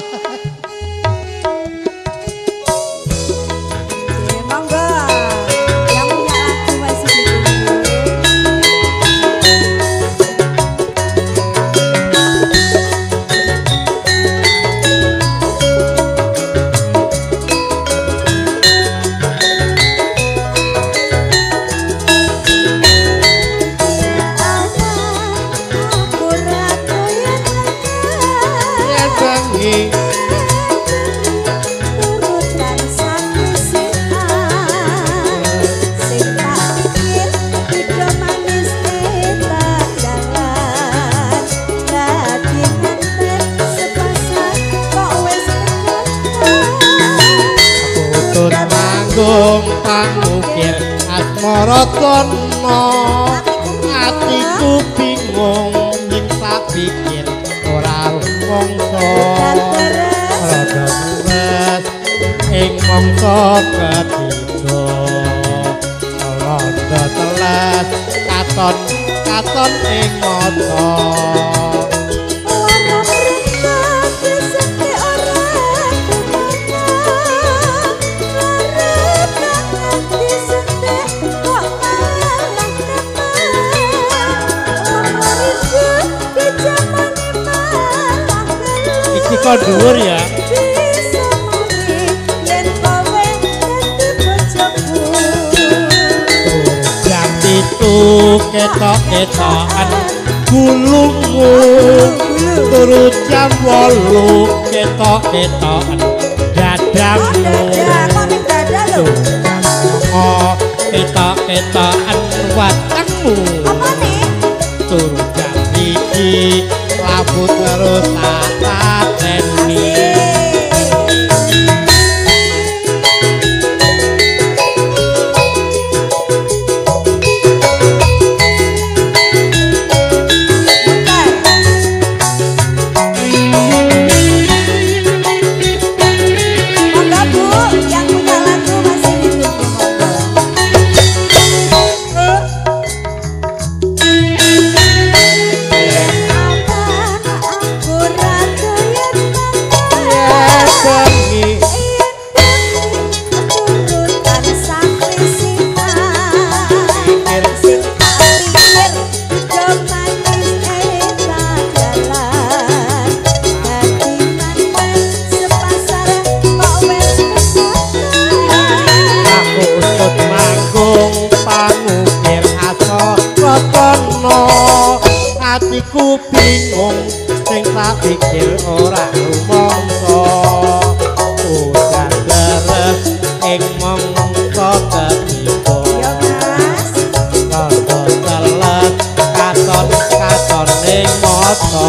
ha ha ha Agung pangukir asmara tono atiku bingung ning tak pikir ora mongso rada wes ing mongso ketiga. Rada teles katon katon ing mata Kau dhuwur ya. Itu ketok-ketokan gulungmu turu jam walu ketok-ketokan dadamu. Oh, ketok-ketokan watakmu turut? Turu jam 2 labu terus tatah atiku bingung sing tak pikir ora rumangsa. Udan deres ing mangsa ketiga. Ya mas. Katon teles katon katon ning mata